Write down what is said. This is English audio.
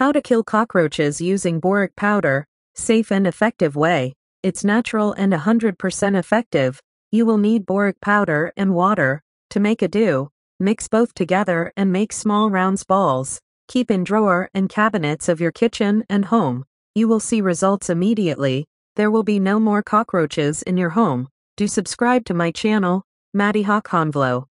How to kill cockroaches using boric powder, safe and effective way. It's natural and 100% effective. You will need boric powder and water. To make a dew, mix both together and make small rounds balls. Keep in drawer and cabinets of your kitchen and home. You will see results immediately. There will be no more cockroaches in your home. Do subscribe to my channel, Madiha Khan vlogs.